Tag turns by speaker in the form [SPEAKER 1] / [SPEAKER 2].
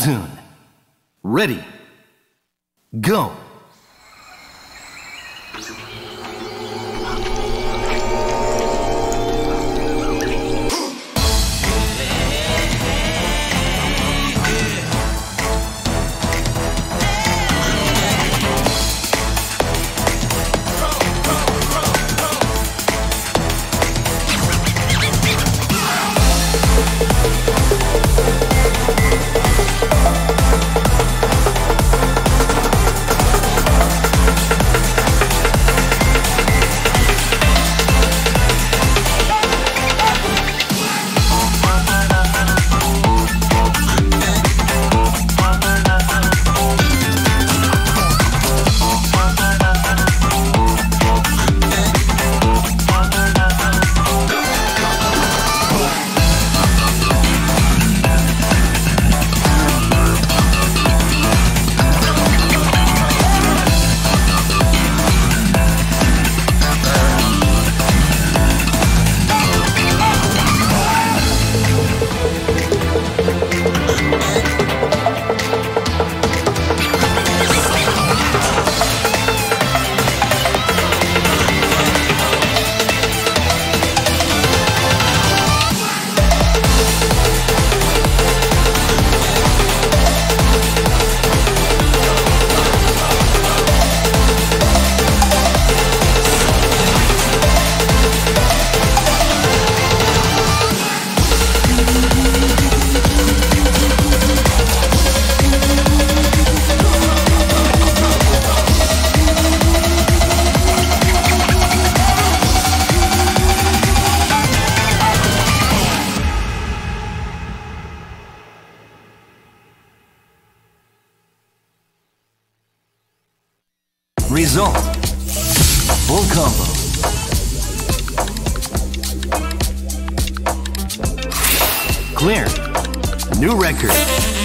[SPEAKER 1] Tune. Ready. Go. Result. Full combo. Clear. New record.